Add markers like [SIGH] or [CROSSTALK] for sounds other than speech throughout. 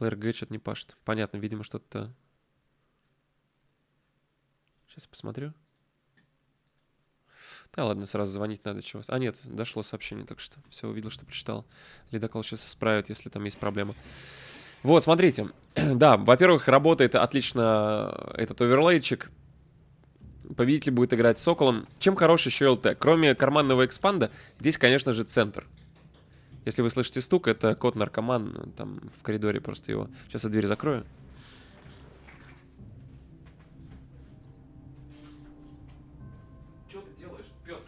Плеер Г не пашет. Понятно, видимо, что-то... Сейчас посмотрю. Да ладно, сразу звонить надо чего. А нет, дошло сообщение только что. Все, увидел, что прочитал. Ледокол сейчас исправит, если там есть проблема. Вот, смотрите. [CLEARS THROAT] да, во-первых, работает отлично этот оверлейчик. Победитель будет играть с Соколом. Чем хорош еще ЛТ? Кроме карманного экспанда, здесь, конечно же, центр. Если вы слышите стук, это кот наркоман. Там в коридоре просто его. Сейчас я дверь закрою. Что ты делаешь, пес?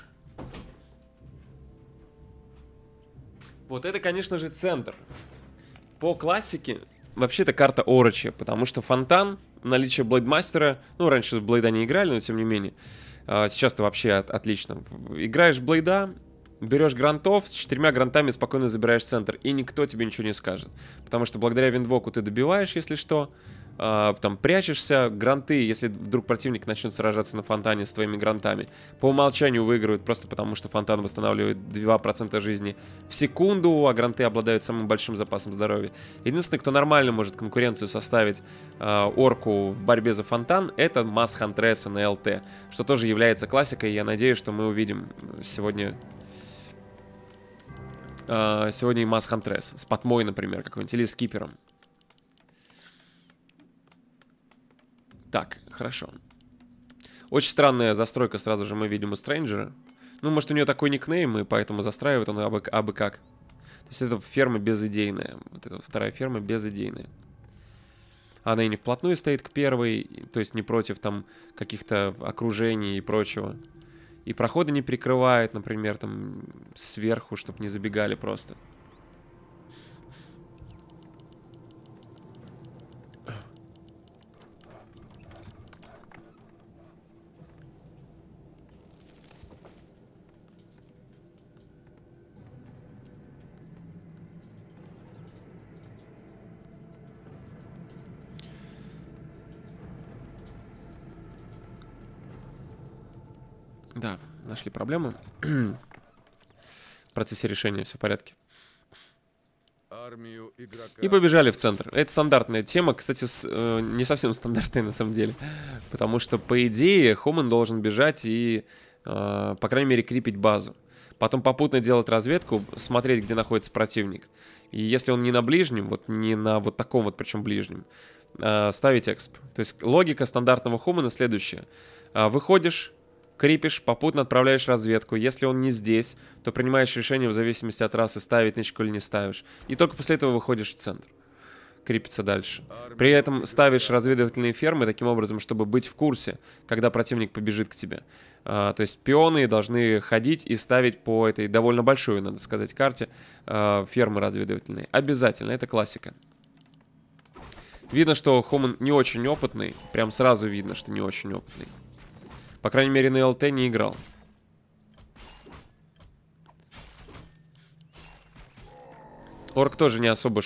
Вот это, конечно же, центр. По классике, вообще это карта Орочи, потому что фонтан, наличие Блейдмастера, ну, раньше в Блейда не играли, но тем не менее, а, сейчас-то вообще от, отлично. Играешь Блейда, берешь грантов, с четырьмя грантами спокойно забираешь центр, и никто тебе ничего не скажет. Потому что благодаря виндвоку ты добиваешь, если что, э, там прячешься, гранты, если вдруг противник начнет сражаться на фонтане с твоими грантами, по умолчанию выигрывают просто потому, что фонтан восстанавливает 2% жизни в секунду, а гранты обладают самым большим запасом здоровья. Единственный, кто нормально может конкуренцию составить э, орку в борьбе за фонтан, это Масс Хантресса на ЛТ, что тоже является классикой, и я надеюсь, что мы увидим сегодня Uh, сегодня и Масс Хантрес. С Патмой, например, какой-нибудь. Или с Кипером. Так, хорошо. Очень странная застройка сразу же мы видим у Стрэнджера. Ну, может, у нее такой никнейм, и поэтому застраивает он абы, абы как. То есть это ферма безыдейная. Вот эта вторая ферма безыдейная. Она и не вплотную стоит к первой, то есть не против там каких-то окружений и прочего. И проходы не прикрывает, например, там сверху, чтобы не забегали просто. Да, нашли проблему. [CLEARS THROAT] В процессе решения все в порядке. И побежали в центр. Это стандартная тема, кстати, с, э, не совсем [LAUGHS] стандартная на самом деле. Потому что, по идее, Хоман должен бежать и, э, по крайней мере, крепить базу. Потом попутно делать разведку, смотреть, где находится противник. И если он не на ближнем, вот не на вот таком вот, причем ближнем, э, ставить эксп. То есть логика стандартного Хомана следующая. Э, выходишь, крипишь, попутно отправляешь разведку. Если он не здесь, то принимаешь решение в зависимости от расы, ставить нычку или не ставишь. И только после этого выходишь в центр. Крепиться дальше. При этом ставишь разведывательные фермы таким образом, чтобы быть в курсе, когда противник побежит к тебе. А, то есть пионы должны ходить и ставить по этой довольно большой, надо сказать, карте а, фермы разведывательные. Обязательно, это классика. Видно, что Хоман не очень опытный. Прям сразу видно, что не очень опытный. По крайней мере, на ЛТ не играл. Орк тоже не особо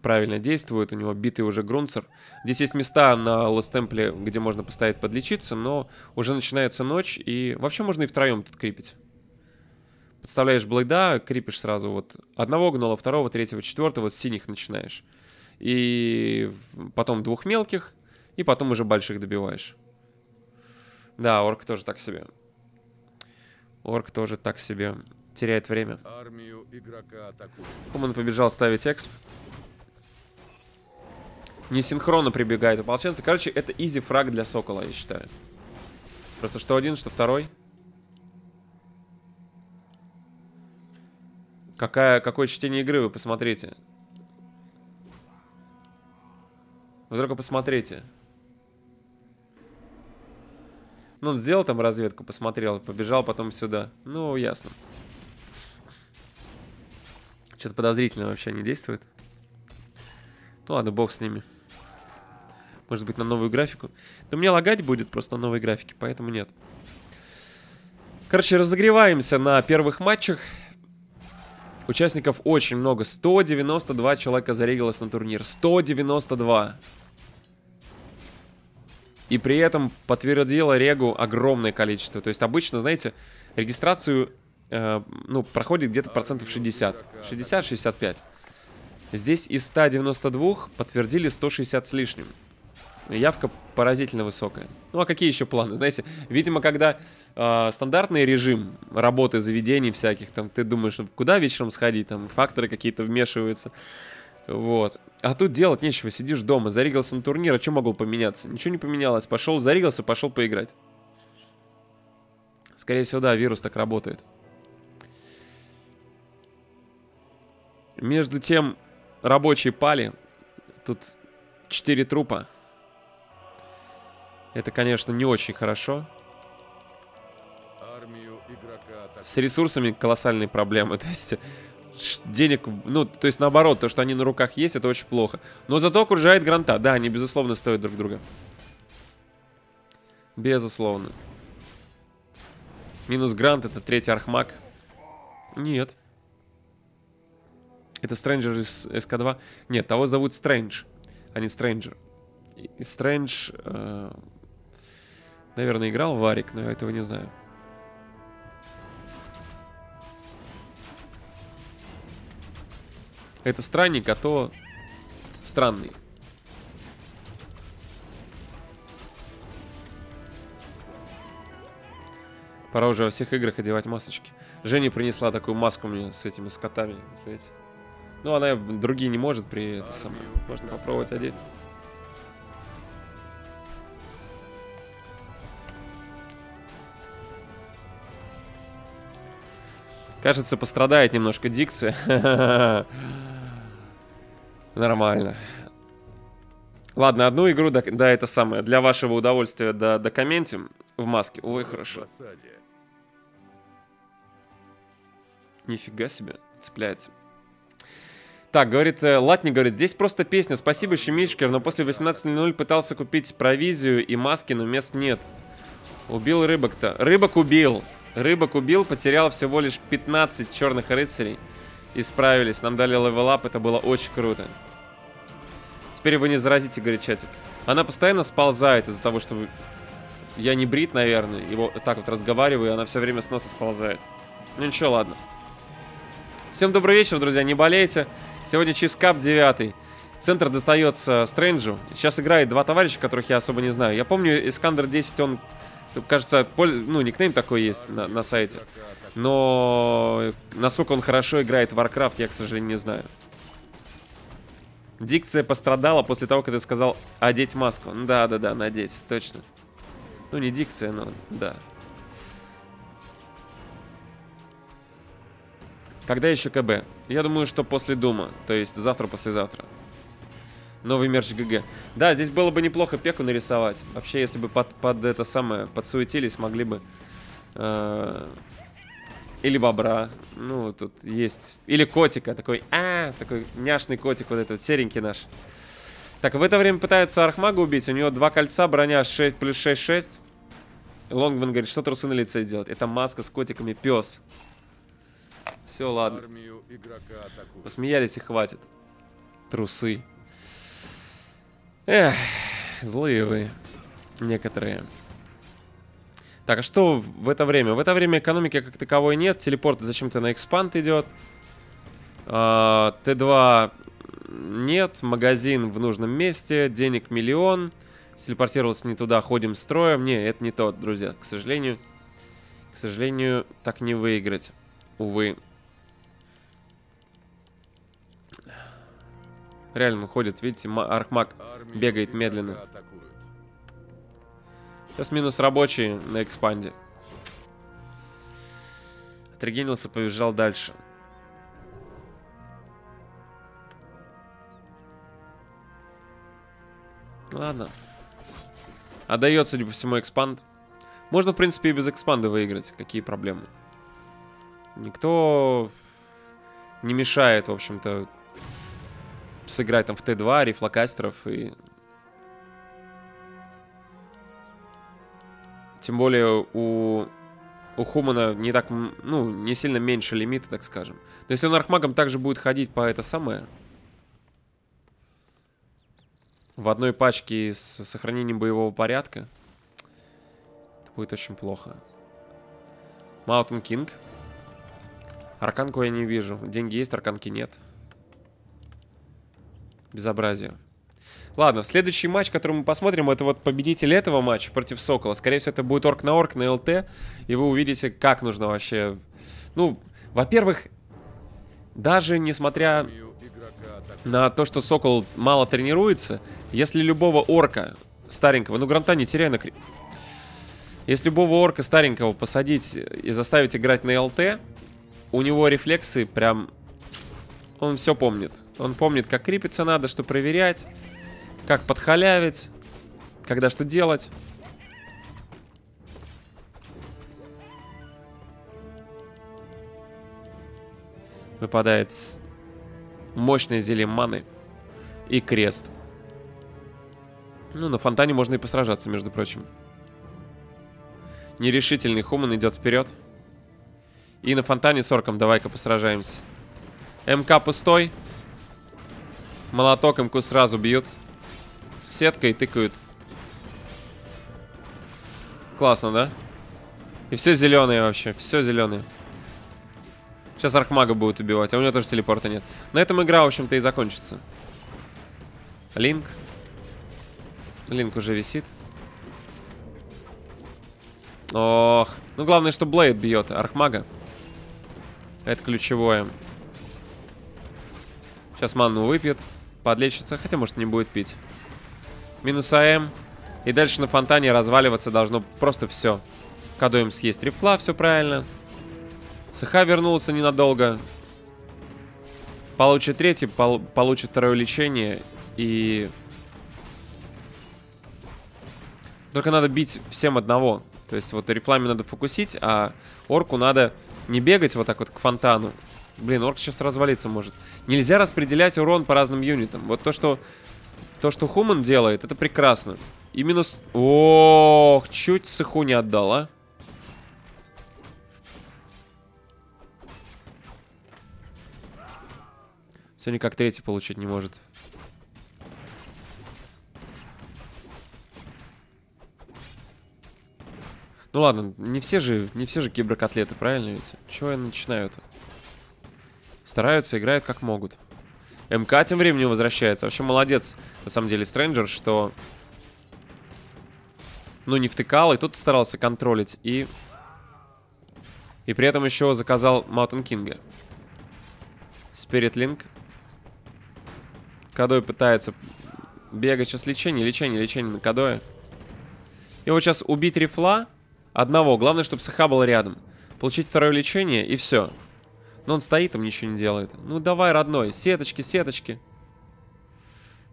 правильно действует, у него битый уже грунцер. Здесь есть места на Лостемпле, где можно поставить подлечиться, но уже начинается ночь, и вообще можно и втроем тут крипить. Подставляешь блейда, крипишь сразу вот одного гнола, второго, третьего, четвертого, с синих начинаешь. И потом двух мелких, и потом уже больших добиваешь. Да, орк тоже так себе. Орк тоже так себе. Теряет время. Армию игрока атакует. Хуман побежал ставить эксп. Не синхронно прибегает ополченцы. Короче, это изи фраг для Сокола, я считаю. Просто что один, что второй. Какая, какое чтение игры, вы посмотрите. Вы только посмотрите. Ну, он сделал там разведку, посмотрел, побежал потом сюда. Ну, ясно. Что-то подозрительно вообще не действует. Ну ладно, бог с ними. Может быть, на новую графику. Но мне лагать будет просто на новой графике, поэтому нет. Короче, разогреваемся на первых матчах. Участников очень много. 192 человека зарегалось на турнир. 192. И при этом подтвердила Регу огромное количество. То есть обычно, знаете, регистрацию э, ну, проходит где-то процентов 60. 60-65. Здесь из 192 подтвердили 160 с лишним. Явка поразительно высокая. Ну а какие еще планы? Знаете, видимо, когда э, стандартный режим работы заведений всяких, там ты думаешь, куда вечером сходить, там факторы какие-то вмешиваются. Вот. А тут делать нечего, сидишь дома, заригался на турнир, а что могло поменяться? Ничего не поменялось. Пошел, заригался, пошел поиграть. Скорее всего, да, вирус так работает. Между тем, рабочие пали. Тут 4 трупа. Это, конечно, не очень хорошо. С ресурсами колоссальные проблемы. [LAUGHS] То есть денег, ну, то есть наоборот, то, что они на руках есть, это очень плохо. Но зато окружает гранта. Да, они, безусловно, стоят друг друга. Безусловно. Минус грант, это третий архмаг. Нет. Это Стрэнджер из СК-2. Нет, того зовут Стрэндж, а не Стрэнджер. И Стрэндж, э, наверное, играл Варик, но я этого не знаю. Это странник, а то странный. Пора уже во всех играх одевать масочки. Женя принесла такую маску мне с этими скотами, смотрите. Ну, она другие не может при это самое. Можно попробовать одеть. Кажется, пострадает немножко дикция. [LAUGHS] Нормально. Ладно, одну игру, да, да, это самое, для вашего удовольствия да, докомментим в маске. Ой, хорошо. Нифига себе, цепляется. Так, говорит, э, Латни говорит, здесь просто песня. Спасибо, Щемичкер, но после 18.00 пытался купить провизию и маски, но мест нет. Убил рыбок-то. Рыбок убил. Рыбок убил, потерял всего лишь 15 черных рыцарей. И справились. Нам дали левелап, это было очень круто. Теперь вы не заразите, говорит чатик. Она постоянно сползает из-за того, что я не брит, наверное. Его так вот разговариваю, и она все время с носа сползает. Ну ничего, ладно. Всем добрый вечер, друзья, не болейте. Сегодня чизкап 9. Центр достается Стрэнджу. Сейчас играет два товарища, которых я особо не знаю. Я помню, Искандер 10, он, кажется, ну, никнейм такой есть на, на сайте. Но насколько он хорошо играет в Warcraft, я, к сожалению, не знаю. Дикция пострадала после того, когда ты сказал одеть маску. Ну да-да-да, надеть, точно. Ну, не дикция, но да. Когда еще КБ? Я думаю, что после Дума, то есть завтра-послезавтра. Новый мерч ГГ. Да, здесь было бы неплохо пеку нарисовать. Вообще, если бы под, под это самое подсуетились, могли бы... Э, или бобра. Ну, тут есть... Или котика. Такой, а, такой няшный котик вот этот, серенький наш. Так, в это время пытаются Архмага убить. У него два кольца, броня 6 плюс 6-6. Лонгман говорит, что трусы на лице сделать? Это маска с котиками, пес. Все, ладно. Посмеялись и хватит. Трусы. Эх, злые вы. Некоторые. Так, а что в это время? В это время экономики как таковой нет. Телепорт зачем-то на экспанд идет. А, Т2 нет. Магазин в нужном месте. Денег миллион. Телепортировался не туда, ходим строем. Не, это не то, друзья. К сожалению, к сожалению, так не выиграть. Увы. Реально ходит, видите, Архмаг бегает медленно. Сейчас минус рабочий на экспанде. Отрегенился, побежал дальше. Ладно. Отдает, судя по всему, экспанд. Можно, в принципе, и без экспанда выиграть. Какие проблемы? Никто не мешает, в общем-то, сыграть там в Т2, рефлокастеров и... Тем более у, у Хумана не так, ну, не сильно меньше лимита, так скажем. Но если он архмагом также будет ходить по это самое... В одной пачке с сохранением боевого порядка, это будет очень плохо. Маунтин Кинг. Арканку я не вижу. Деньги есть, арканки нет. Безобразие. Ладно, следующий матч, который мы посмотрим, это вот победитель этого матча против Сокола. Скорее всего, это будет орк на орк на ЛТ. И вы увидите, как нужно вообще... Ну, во-первых, даже несмотря на то, что Сокол мало тренируется, если любого орка старенького... Ну, Гранта не теряй на... Если любого орка старенького посадить и заставить играть на ЛТ, у него рефлексы прям... Он все помнит. Он помнит, как крипиться надо, что проверять, как подхалявить, когда что делать. Выпадает мощное зелье маны и крест. Ну, на фонтане можно и посражаться, между прочим. Нерешительный Хуман идет вперед. И на фонтане с орком давай-ка посражаемся. МК пустой. Молоток МК сразу бьют. Сеткой тыкают. Классно, да? И все зеленые вообще. Все зеленые. Сейчас Архмага будет убивать, а у него тоже телепорта нет. На этом игра, в общем-то, и закончится. Линк. Линк уже висит. Ох. Ну, главное, что Блейд бьет Архмага. Это ключевое. Сейчас манну выпьет. Подлечится. Хотя, может, не будет пить. Минус АМ. И дальше на фонтане разваливаться должно просто все. Кадуем съесть рифла, все правильно. СХ вернулся ненадолго. Получит третий, пол получит второе лечение. И... Только надо бить всем одного. То есть вот рифлами надо фокусить, а орку надо не бегать вот так вот к фонтану. Блин, орк сейчас развалиться может. Нельзя распределять урон по разным юнитам. Вот то, что... То, что Хуман делает, это прекрасно. И минус... Ох, чуть сыху не отдал, а. Все никак третий получить не может. Ну ладно, не все же, не все же киберкотлеты, правильно ведь? Чего я начинаю-то? Стараются, играют как могут. МК тем временем возвращается. Вообще молодец, на самом деле, Стрэнджер, что... Ну, не втыкал, и тут старался контролить, и... И при этом еще заказал Mountain King а. Spirit Link. Кодой пытается бегать. Сейчас лечение, лечение, лечение на Кодое. Вот сейчас убить rifle а Одного. Главное, чтобы Саха был рядом. Получить второе лечение и все. Но он стоит там, ничего не делает. Ну давай, родной. Сеточки, сеточки.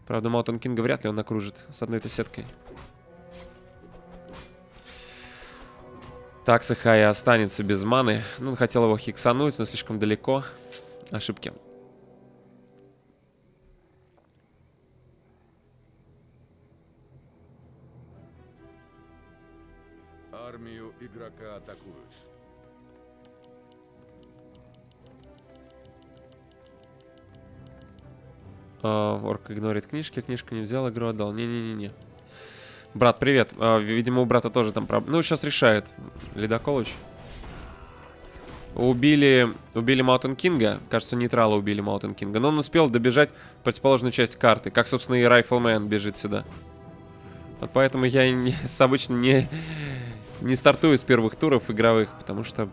Правда, Mountain King а вряд ли он окружит с одной-то сеткой. Так, Сахая останется без маны. Ну, он хотел его хиксануть, но слишком далеко. Ошибки. Орк игнорит книжки, книжку не взял, игру отдал. Не-не-не-не. Брат, привет. Uh, видимо, у брата тоже там проблема. Ну, сейчас решает. Ледоколыч. Убили, убили Mountain King а. Кажется, нейтрала убили Mountain King а. Но он успел добежать противоположную часть карты. Как, собственно, и Rifleman бежит сюда. Вот поэтому я не, обычно не, не стартую с первых туров игровых, потому что...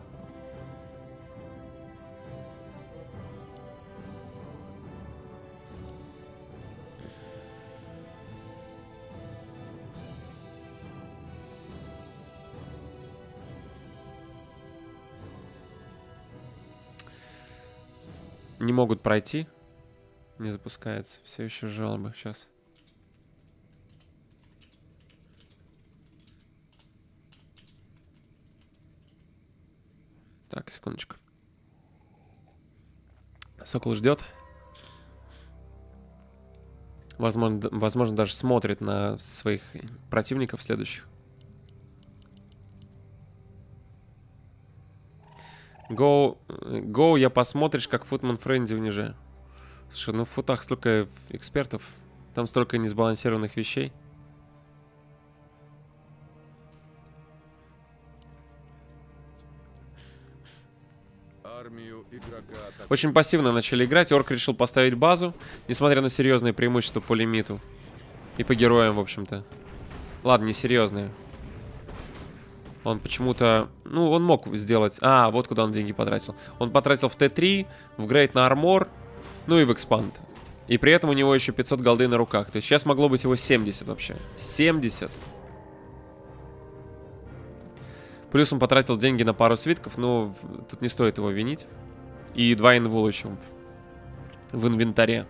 Не могут пройти. Не запускается. Все еще жалобы. Сейчас. Так, секундочку. Сокол ждет. Возможно, возможно, даже смотрит на своих противников следующих. Go, go, я посмотришь, как Футман Френди унижаю. Слушай, ну в футах столько экспертов, там столько несбалансированных вещей. Очень пассивно начали играть. Орк решил поставить базу, несмотря на серьезные преимущества по лимиту. И по героям, в общем-то. Ладно, не серьезные. Он почему-то... Ну, он мог сделать... А, вот куда он деньги потратил. Он потратил в Т3, в Грейт на армор, ну и в экспанд. И при этом у него еще 500 голды на руках. То есть сейчас могло быть его 70 вообще. 70. Плюс он потратил деньги на пару свитков, но тут не стоит его винить. И два инвула еще в, инвентаре.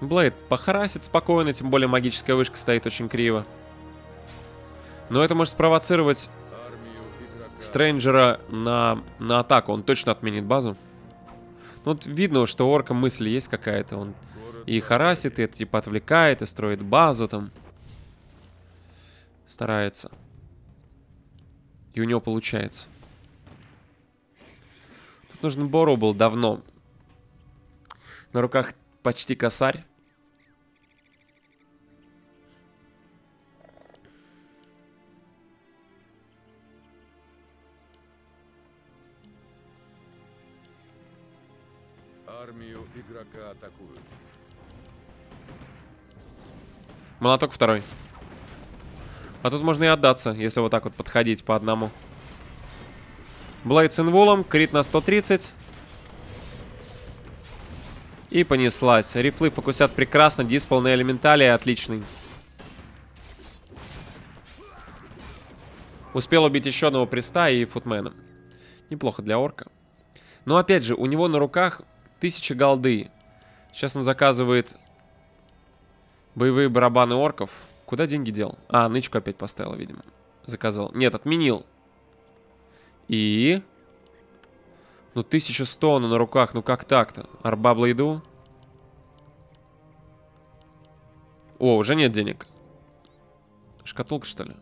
Блейд похарасит спокойно, тем более магическая вышка стоит очень криво. Но это может спровоцировать Стрэнджера на, на атаку. Он точно отменит базу. Ну, вот видно, что у орка мысль есть какая-то. Он и харасит, и это типа отвлекает, и строит базу там. Старается. И у него получается. Тут нужен Боро был давно. На руках почти косарь. Армию игрока атакуют. Молоток второй. А тут можно и отдаться, если вот так вот подходить по одному. Блейд с инволом, крит на 130. И понеслась. Рифлы фокусят прекрасно, диспел на элементале отличный. Успел убить еще одного приста и футмена. Неплохо для орка. Но опять же, у него на руках тысяча голды. Сейчас он заказывает боевые барабаны орков. Куда деньги дел? А, нычку опять поставил, видимо. Заказал. Нет, отменил. И... Ну, 1100 ну, на руках. Ну, как так-то? Арба Блейду. О, уже нет денег. Шкатулка, что ли?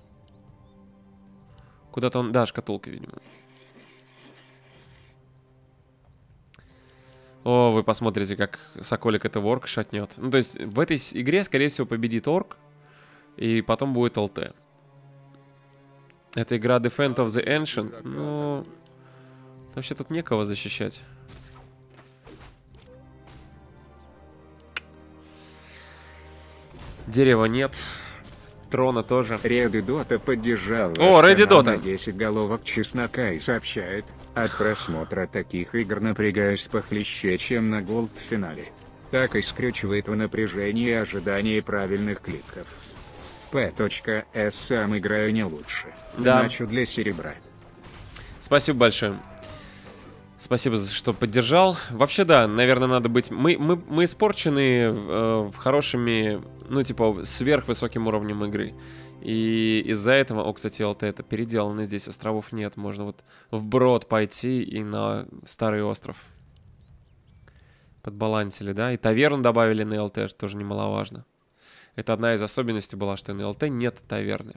Куда-то он... Да, шкатулка, видимо. О, вы посмотрите, как Соколик это орк шатнет. Ну, то есть, в этой игре, скорее всего, победит орк. И потом будет ЛТ. Это игра Defend of the Ancient. Ну... Вообще тут некого защищать. Дерева нет. Трона тоже. Реди Дота поддержал О, Реди Дота. на 10 головок чеснока и сообщает, от просмотра таких игр напрягаюсь похлеще, чем на голд-финале. Так и скрючивает в напряжении ожидания правильных кликов. П.С. сам играю не лучше. Да. Иначе для серебра. Спасибо большое. Спасибо, за что поддержал. Вообще, да, наверное, надо быть... Мы, мы, мы испорчены э, хорошими, ну, типа, сверхвысоким уровнем игры. И из-за этого... О, кстати, ЛТ это переделано здесь, островов нет. Можно вот вброд пойти и на старый остров. Подбалансили, да? И таверну добавили на ЛТ, что тоже немаловажно. Это одна из особенностей была, что на ЛТ нет таверны.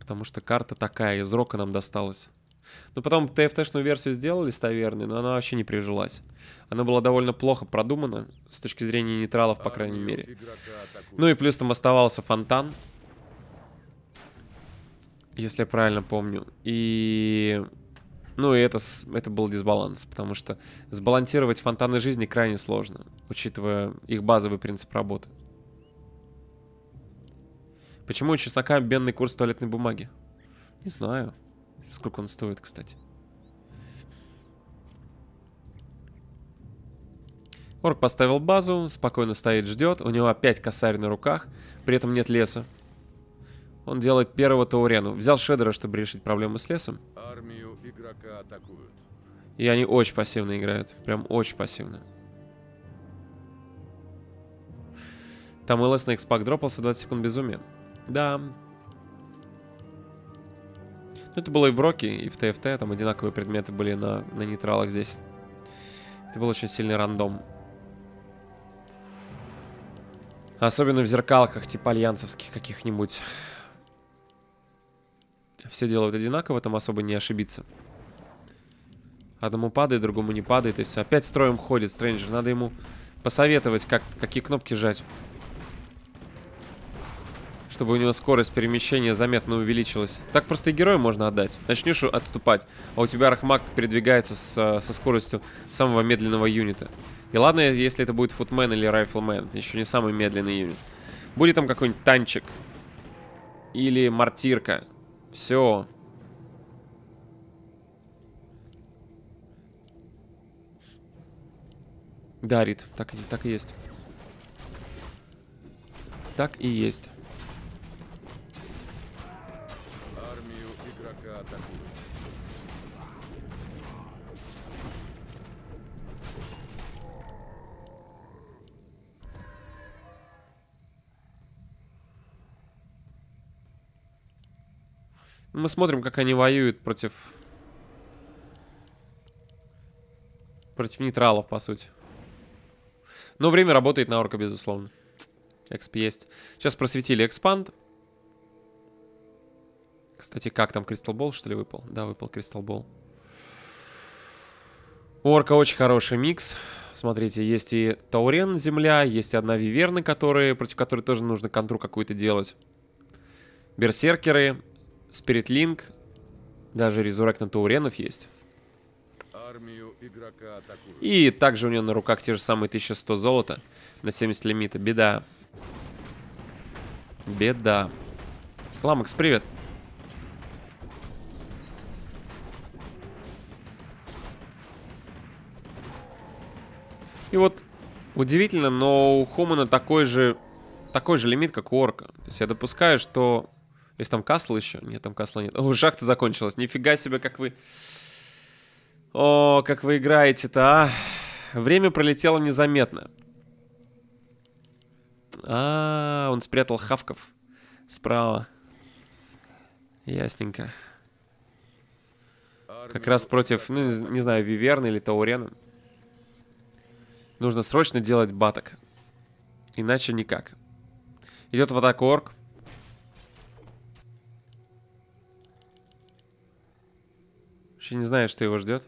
Потому что карта такая, из рока нам досталась. Ну, потом TFT-шную версию сделали с таверной, но она вообще не прижилась. Она была довольно плохо продумана, с точки зрения нейтралов, по крайней мере. Ну и плюс там оставался фонтан. Если я правильно помню. И... Ну и это, это был дисбаланс, потому что сбалансировать фонтаны жизни крайне сложно, учитывая их базовый принцип работы. Почему у чеснока бедный курс туалетной бумаги? Не знаю. Сколько он стоит, кстати. Орк поставил базу, спокойно стоит, ждет. У него опять косарь на руках, при этом нет леса. Он делает первого Таурену. Взял Шедера, чтобы решить проблемы с лесом. Армию игрока атакуют. И они очень пассивно играют. Прям очень пассивно. Там ЛС на экспак дропался 20 секунд безумия. Да. Ну, это было и в Роке, и в ТФТ. Там одинаковые предметы были на, на нейтралах здесь. Это был очень сильный рандом. Особенно в зеркалках, типа альянсовских каких-нибудь. Все делают одинаково, там особо не ошибиться. Одному падает, другому не падает, и все. Опять строем ходит Стрэнджер. Надо ему посоветовать, как, какие кнопки жать. Чтобы у него скорость перемещения заметно увеличилась. Так просто и героя можно отдать. Начнешь отступать, а у тебя Архмаг передвигается с, со скоростью самого медленного юнита. И ладно, если это будет футмен или райфлмен, еще не самый медленный юнит. Будет там какой-нибудь танчик. Или мартирка. Все. Да, Рит, так, так и есть. Так и есть. Мы смотрим, как они воюют против... Против нейтралов, по сути. Но время работает на орка, безусловно. XP есть. Сейчас просветили экспанд. Кстати, как там Кристал Болл, что ли, выпал? Да, выпал Кристал Болл. У орка очень хороший микс. Смотрите, есть и Таурен, земля, есть и одна Виверна, которые, против которой тоже нужно контру какую-то делать. Берсеркеры, Спирит Линк, даже резурект на Тауренов есть. И также у него на руках те же самые 1100 золота на 70 лимита. Беда. Беда. Ламакс, привет. И вот удивительно, но у Хумана такой же такой же лимит, как у Орка. То есть я допускаю, что... Есть там касл еще? Нет, там касла нет. О, шахта закончилась. Нифига себе, как вы... О, как вы играете-то, а? Время пролетело незаметно. А, он спрятал хавков справа. Ясненько. Как раз против, ну, не знаю, Виверна или Таурена. Нужно срочно делать баток. Иначе никак. Идет в атаку орк. Вообще не знаю, что его ждет.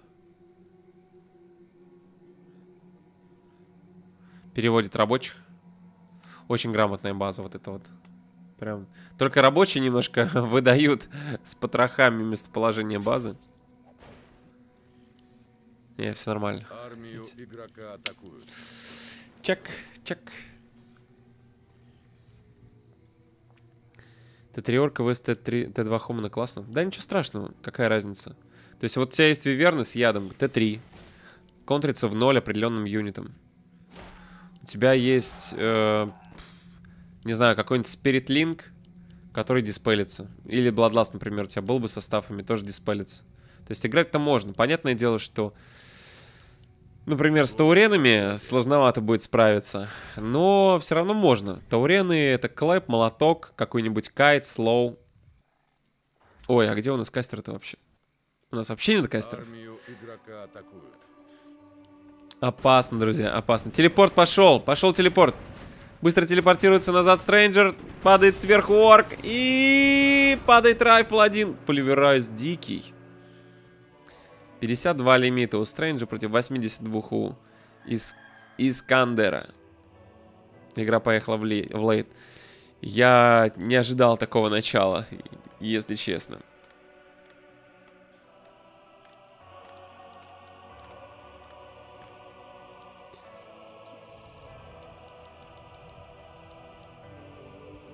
Переводит рабочих. Очень грамотная база вот эта вот. Прям. Только рабочие немножко [LAUGHS] выдают с потрохами местоположение базы. Не, все нормально. Армию игрока атакуют. Чек, чек. Т3 орка vs Т3, Т2 хумана классно. Да ничего страшного, какая разница. То есть вот у тебя есть виверны с ядом, Т3. Контрится в ноль определенным юнитом. У тебя есть, э, не знаю, какой-нибудь Spirit Link, который диспелится. Или Bloodlust, например, у тебя был бы со стафами, тоже диспелится. То есть играть-то можно. Понятное дело, что Например, с тауренами сложновато будет справиться. Но все равно можно. Таурены это clap, молоток, какой-нибудь kite, slow. Ой, а где у нас caster -то вообще? У нас вообще нет caster ов. Опасно, друзья, опасно. Телепорт пошел, пошел телепорт. Быстро телепортируется назад Stranger. Падает сверху орк. И падает rifle один. Pulverize дикий. 52 лимита у Стрэнджа против 82 у Ис... Искандера. Игра поехала в, ли... в лейт. Я не ожидал такого начала, если честно.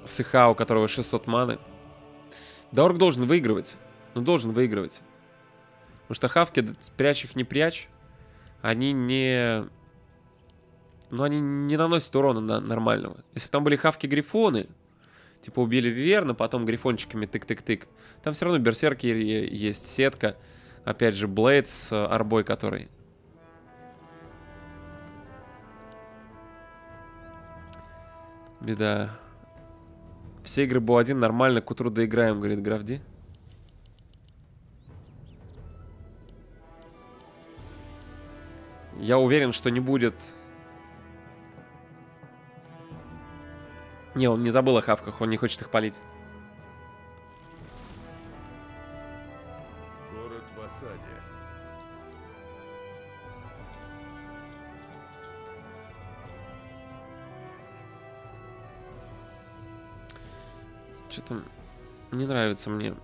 Сыха, у которого 600 маны. Даорг должен выигрывать. Ну, должен выигрывать. Потому что хавки, прячь их не прячь, они не... Ну, они не наносят урона на нормального. Если бы там были хавки-грифоны, типа убили Виверна, потом грифончиками тык-тык-тык, там все равно берсерки есть, сетка. Опять же, Блейд с арбой который. Беда. Все игры БУ-1 нормально, к утру доиграем, говорит Графди. Я уверен, что не будет... Не, он не забыл о хавках, он не хочет их полить. Что-то не нравится мне.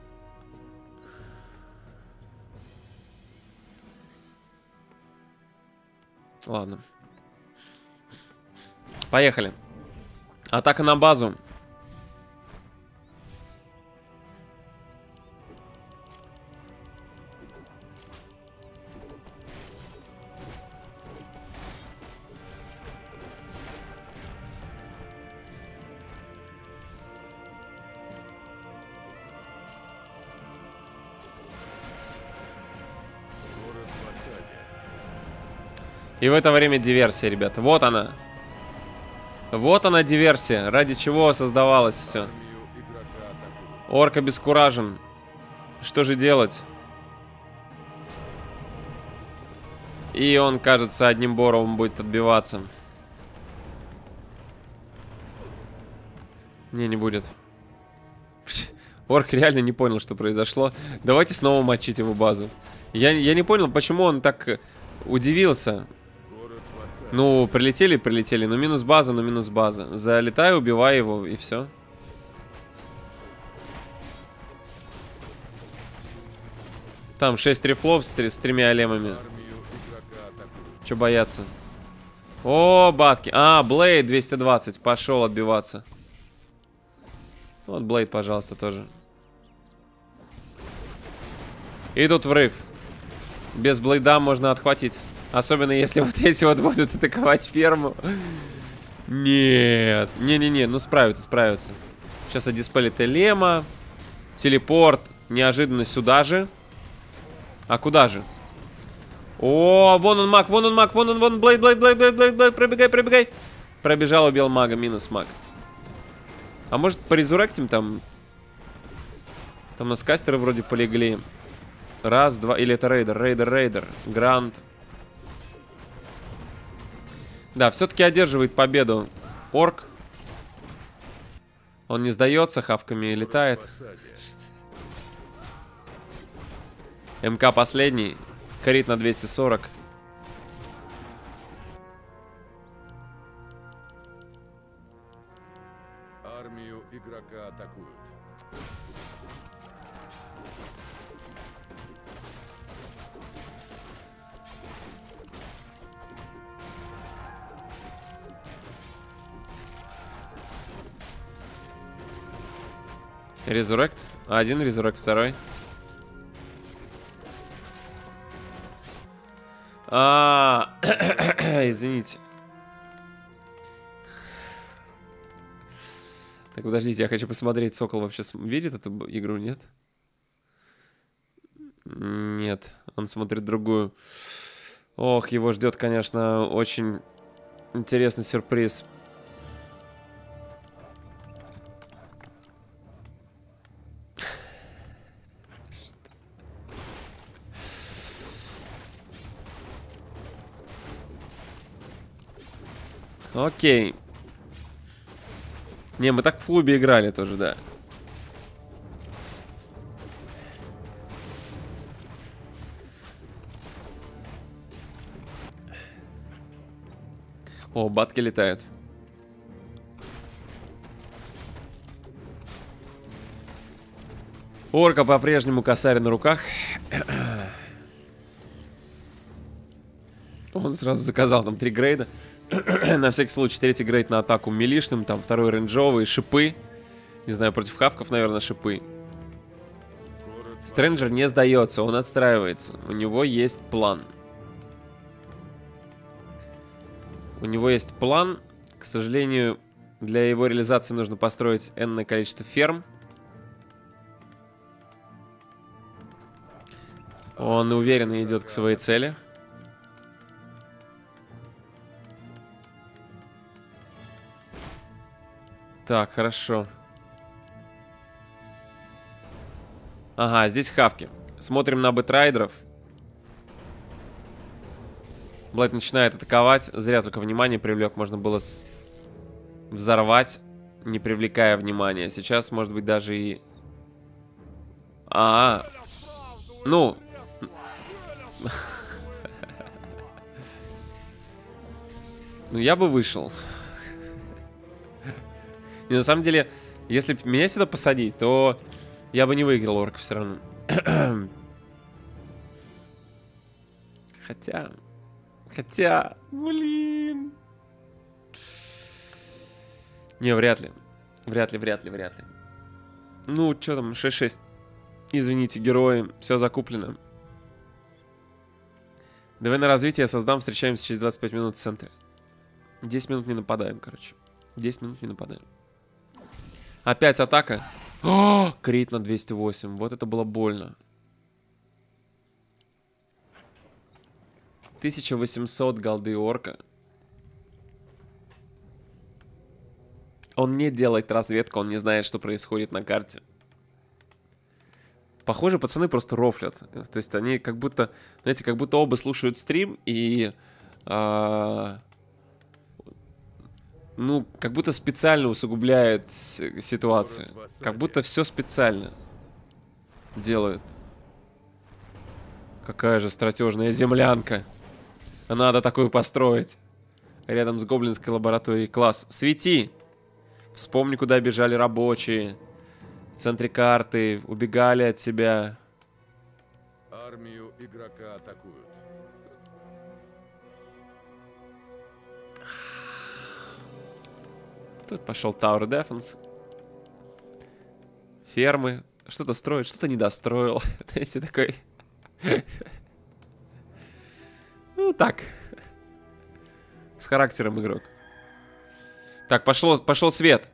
Ладно. Поехали. Атака на базу. И в это время диверсия, ребята. Вот она. Вот она диверсия, ради чего создавалось все. Орк обескуражен. Что же делать? И он, кажется, одним боровым будет отбиваться. Не, не будет. [LAUGHS] Орк реально не понял, что произошло. Давайте снова мочить его базу. Я, я не понял, почему он так удивился. Ну, прилетели, прилетели. Ну, минус база, ну, минус база. Залетаю, убиваю его, и все. Там 6 рифлов с, тре- с тремя алемами. Че бояться? О, батки. А, Блейд 220. Пошел отбиваться. Вот Блейд, пожалуйста, тоже. И тут врыв. Без Blade а можно отхватить. Особенно если вот эти вот будут атаковать ферму. Нет. Не-не-не, ну справятся, справятся. Сейчас о dispel ит Элема. Телепорт. Неожиданно сюда же. А куда же? О, вон он маг, вон он маг, вон он, вон Blade, Blade, Blade, Blade, Blade, Blade, пробегай, пробегай. Пробежал, убил мага, минус маг. А может по resurrect им там? Там на скастеры вроде полегли. Раз, два, или это рейдер, рейдер, рейдер, грант. Да, все-таки одерживает победу орк. Он не сдается, хавками и летает. МК последний. Крит на 240. Армию игрока атакуют. Резурект. Один, резурект второй. А, [COUGHS] извините. Так, подождите, я хочу посмотреть, Сокол вообще видит эту игру, нет? Нет, он смотрит другую. Ох, его ждет, конечно, очень интересный сюрприз. Окей. Не, мы так в клубе играли тоже, да. О, батки летают. Орка по-прежнему косарь на руках. [CLEARS THROAT] Он сразу заказал там три грейда. [CLEARS THROAT] на всякий случай третий грейд на атаку милишным, там второй рейнджовый, шипы. Не знаю, против хавков, наверное, шипы. Стрэнджер не сдается, он отстраивается. У него есть план. У него есть план. К сожалению, для его реализации нужно построить энное количество ферм. Он уверенно идет к своей цели. Так, хорошо. Ага, здесь хавки. Смотрим на batrider ов. Blade начинает атаковать. Зря только внимание привлек. Можно было с... взорвать, не привлекая внимания. Сейчас, может быть, даже и... А, -а. ну... [LAUGHS] Ну, я бы вышел. И на самом деле, Если меня сюда посадить, то я бы не выиграл орка все равно. [CLEARS THROAT] Хотя... Хотя... Блин... Не, вряд ли. Вряд ли, вряд ли, вряд ли. Ну, что там, 6-6. Извините, герои, все закуплено. Давай на развитие создам, встречаемся через 25 минут в центре. 10 минут не нападаем, короче. 10 минут не нападаем. Опять атака. О, крит на 208. Вот это было больно. 1800 голды орка. Он не делает разведку, он не знает, что происходит на карте. Похоже, пацаны просто рофлят. То есть они как будто, знаете, как будто оба слушают стрим и... А, ну, как будто специально усугубляет ситуацию. Как будто все специально делают. Какая же стратежная землянка. Надо такую построить. Рядом с гоблинской лабораторией. Класс. Свети! Вспомни, куда бежали рабочие. В центре карты. Убегали от тебя. Армию игрока атакуют. Тут пошел Tower Defense. Фермы. Что-то строит, что-то не достроил. [LAUGHS] Знаете, такой... [LAUGHS] Ну, так. С характером игрок. Так, пошел, пошел свет.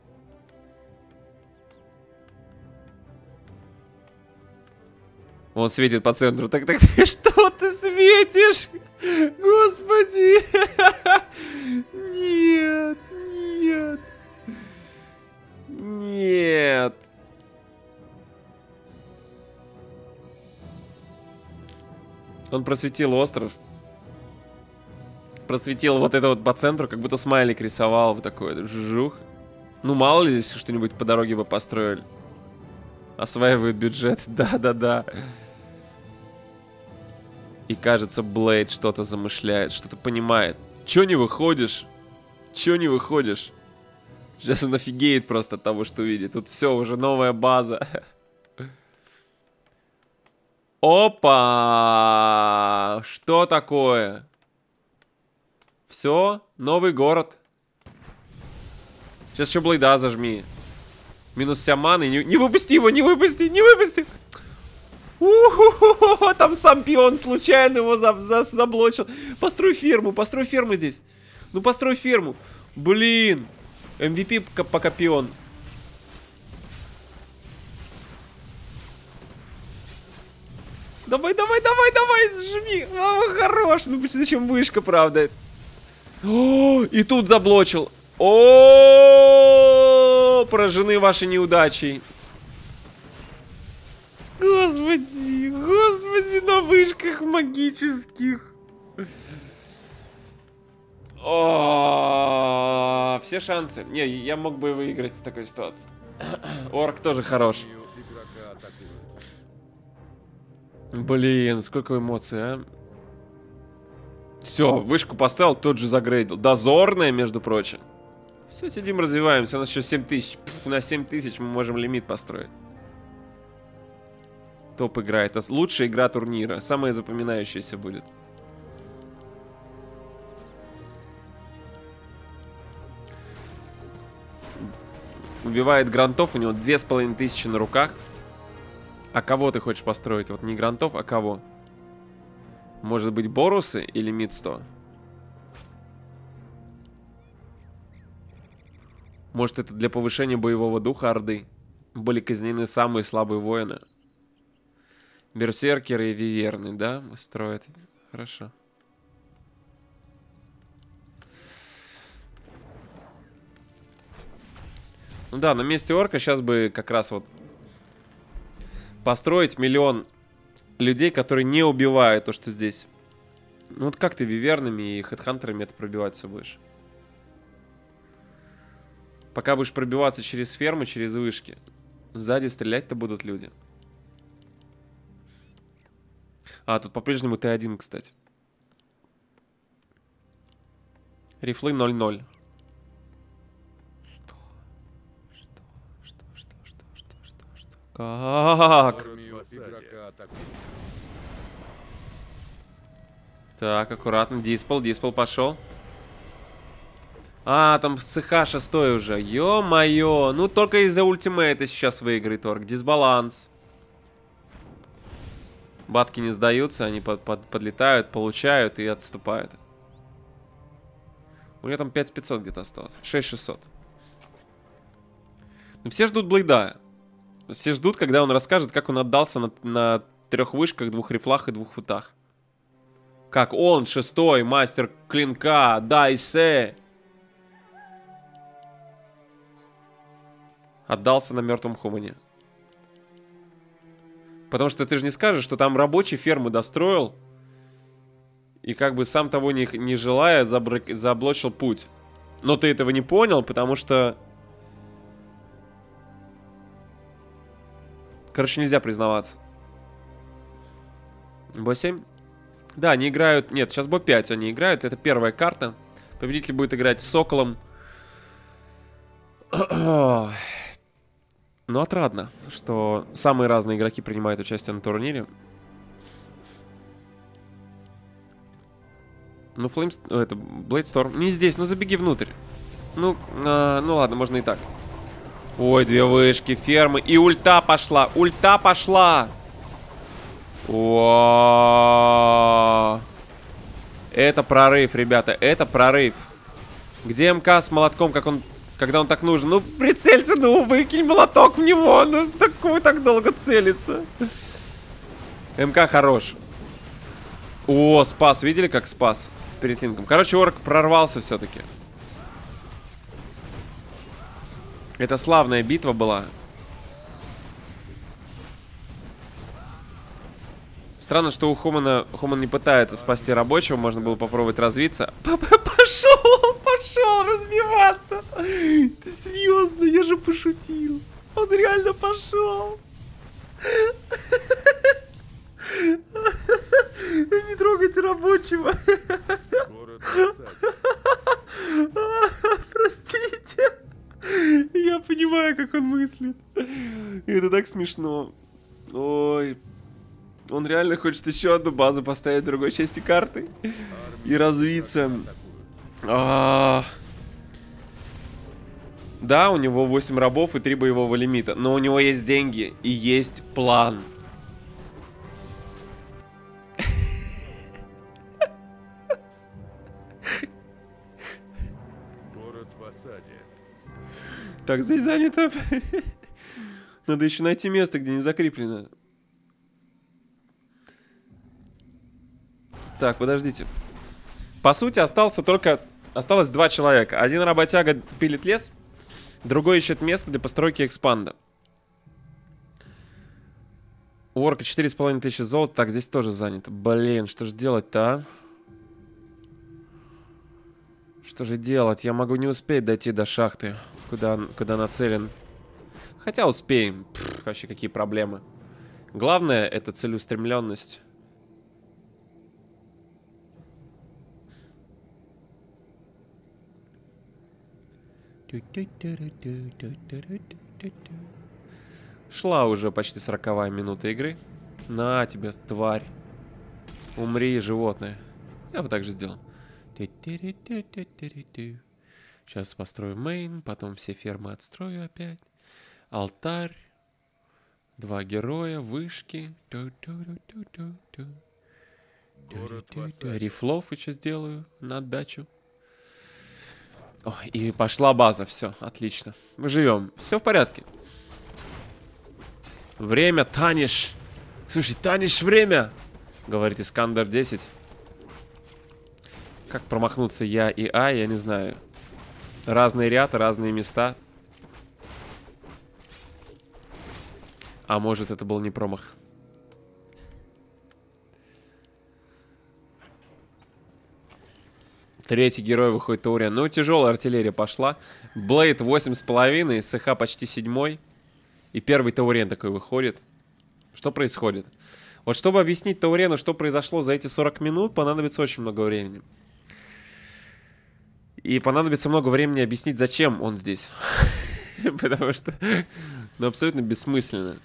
Он светит по центру. Так, так, [LAUGHS] что ты светишь? Господи! Он просветил остров. Просветил вот это вот по центру, как будто смайлик рисовал. Вот такой жух. Ну, мало ли здесь что-нибудь по дороге бы построили. Осваивают бюджет. [LAUGHS] Да-да-да. И кажется, Блейд что-то замышляет, что-то понимает. Чё не выходишь? Чё не выходишь? Сейчас он офигеет просто от того, что видит. Тут все, уже новая база. [LAUGHS] Опа! Что такое? Все, новый город. Сейчас еще Блейда зажми. Минус вся маны. Не, не выпусти его, не выпусти, не выпусти. у ху там сам пион случайно его за, за, заблочил. Построй ферму, построй ферму здесь. Ну построй ферму. Блин. MVP пока пион. Давай, давай, давай, давай, сжми. О, хорош. Ну зачем вышка, правда? О, и тут заблочил. О, поражены ваши неудачи. Господи, господи, на вышках магических. О, все шансы. Не, я мог бы выиграть в такой ситуации. Орк тоже хорош. Блин, сколько эмоций, а? Все, вышку поставил, тот же загрейдил. Дозорная, между прочим. Все, сидим, развиваемся. У нас еще 7 тысяч. Пф, на 7 тысяч мы можем лимит построить. Топ игра. Это лучшая игра турнира. Самая запоминающаяся будет. Убивает грантов, у него две с половиной тысячи на руках. А кого ты хочешь построить? Вот не грантов, а кого? Может быть Борусы или Мид 100? Может это для повышения боевого духа Орды? Были казнены самые слабые воины. Берсеркеры и Виверны, да? Строят. Хорошо. Ну да, на месте орка сейчас бы как раз вот построить миллион людей, которые не убивают то, что здесь. Ну вот как ты вивернами и хедхантерами это пробиваться будешь? Пока будешь пробиваться через фермы, через вышки. Сзади стрелять-то будут люди. А, тут по-прежнему Т1, кстати. Рифлы 0-0. Как? Так, аккуратно. Диспол, диспол пошел. А, там СХ шестой уже. Ё-моё. Ну, только из-за ультимейта сейчас выиграет орк. Дисбаланс. Батки не сдаются, они под- под- подлетают, получают и отступают. У него там 5500 где-то осталось. 6600. Ну, все ждут Блейда. Все ждут, когда он расскажет, как он отдался на, на трех вышках, двух рифлах и двух футах. Как он, шестой, мастер клинка, Дайсе. Отдался на мертвом хумане. Потому что ты же не скажешь, что там рабочий ферму достроил. И как бы сам того не, не желая, забрак- заблочил путь. Но ты этого не понял, потому что... Короче, нельзя признаваться. Бо 7? Да, они играют... Нет, сейчас Бо 5 они играют. Это первая карта. Победитель будет играть с Соколом. [CLEARS THROAT] Ну, отрадно, что самые разные игроки принимают участие на турнире. Ну, Флеймс... Это, Блейдсторм. Не здесь, ну забеги внутрь. Ну, а, ну ладно, можно и так. Ой, две вышки, фермы. И ульта пошла, ульта пошла. О, Это прорыв, ребята, это прорыв. Где МК с молотком, как он, когда он так нужен? Ну, прицелься, ну, выкинь молоток в него. Ну, такого так долго целится. МК хорош. О, спас, видели, как спас с перетлинком? Короче, орк прорвался все-таки. Это славная битва была. Странно, что у Хумана Хуман не пытается спасти рабочего, можно было попробовать развиться. Пошел, пошел разбиваться. Ты серьезно, я же пошутил. Он реально пошел. Не трогайте рабочего. Простите. Я понимаю, как он мыслит. Это так смешно. Ой. Он реально хочет еще одну базу поставить в другой части карты. И развиться. А. Да, у него 8 рабов и 3 боевого лимита. Но у него есть деньги и есть план. Город в осаде. Так, здесь занято. [LAUGHS] Надо еще найти место, где не закреплено. Так, подождите. По сути, остался только... Осталось два человека. Один работяга пилит лес, другой ищет место для постройки экспанда. У орка 4,5 тысячи золота. Так, здесь тоже занято. Блин, что же делать-то, а? Что же делать? Я могу не успеть дойти до шахты, куда, куда нацелен. Хотя успеем. Пф, вообще какие проблемы. Главное это целеустремленность. Шла уже почти 40 минута игры. На тебе, тварь. Умри, животное. Я бы так же сделал. Сейчас построю мейн, потом все фермы отстрою опять. Алтарь. Два героя, вышки. Рифлов еще сделаю на отдачу. Ой, и пошла база, все, отлично. Мы живем, все в порядке. Время, Таниш. Слушай, Таниш, время, говорит Искандер 10. Как промахнуться я и А, я не знаю. Разный ряд, разные места. А может, это был не промах. Третий герой выходит Тауриан. Ну, тяжелая артиллерия пошла. Блейд 8,5, СХ почти седьмой. И первый Тауриен такой выходит. Что происходит? Вот чтобы объяснить Таурену, что произошло за эти 40 минут, понадобится очень много времени. И понадобится много времени объяснить, зачем он здесь. [LAUGHS] Потому что, ну, абсолютно бессмысленно.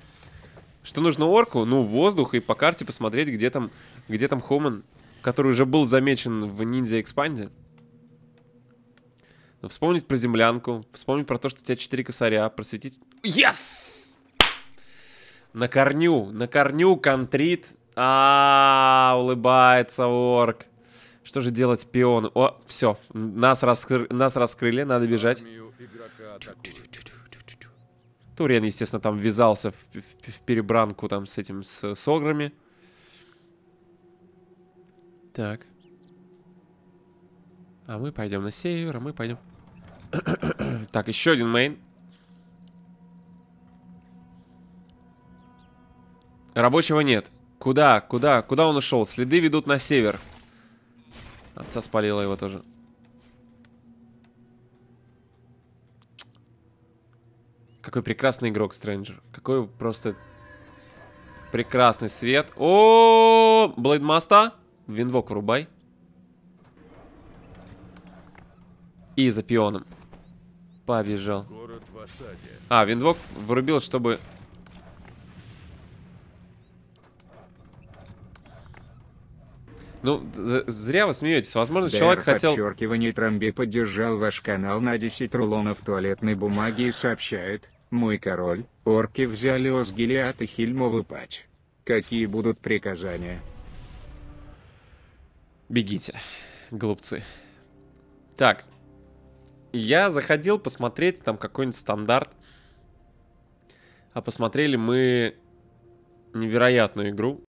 Что нужно орку? Ну, воздух и по карте посмотреть, где там, где там Хоман, который уже был замечен в ниндзя экспанде. Вспомнить про землянку, вспомнить про то, что у тебя 4 косаря, просветить... Yes! На корню, на корню контрит. А, -а, -а улыбается орк. Что же делать пиону? О, все, нас, раскры... нас раскрыли, надо бежать. Турен, естественно, там ввязался в, в- в перебранку там с этим, с, с. Так. А мы пойдем на север, а мы пойдем... [COUGHS] так, еще один мейн. Рабочего нет. Куда? Куда? Куда он ушел? Следы ведут на север. Отца спалила его тоже. Какой прекрасный игрок Стрэнджер. Какой просто прекрасный свет. О, Блейдмаста. Винвок врубай. И за пионом. Побежал. А, виндвок вырубил, чтобы... Ну, зря вы смеетесь. Возможно, человек ДР хотел... подчеркивание Трамби поддержал ваш канал на 10 рулонов туалетной бумаги и сообщает, мой король, орки взяли Осгилиат и Хильмову пать. Какие будут приказания? Бегите, глупцы. Так. Я заходил посмотреть там какой-нибудь стандарт. А посмотрели мы невероятную игру.